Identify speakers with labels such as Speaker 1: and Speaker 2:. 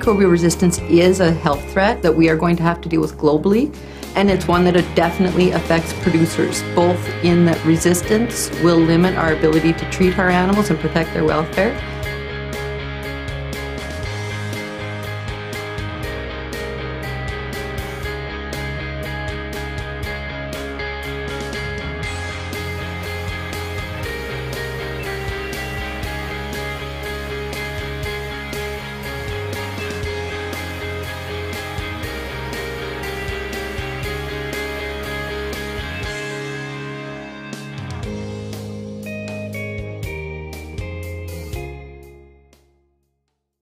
Speaker 1: microbial resistance is a health threat that we are going to have to deal with globally, and it's one that definitely affects producers, both in that resistance will limit our ability to treat our animals and protect their welfare,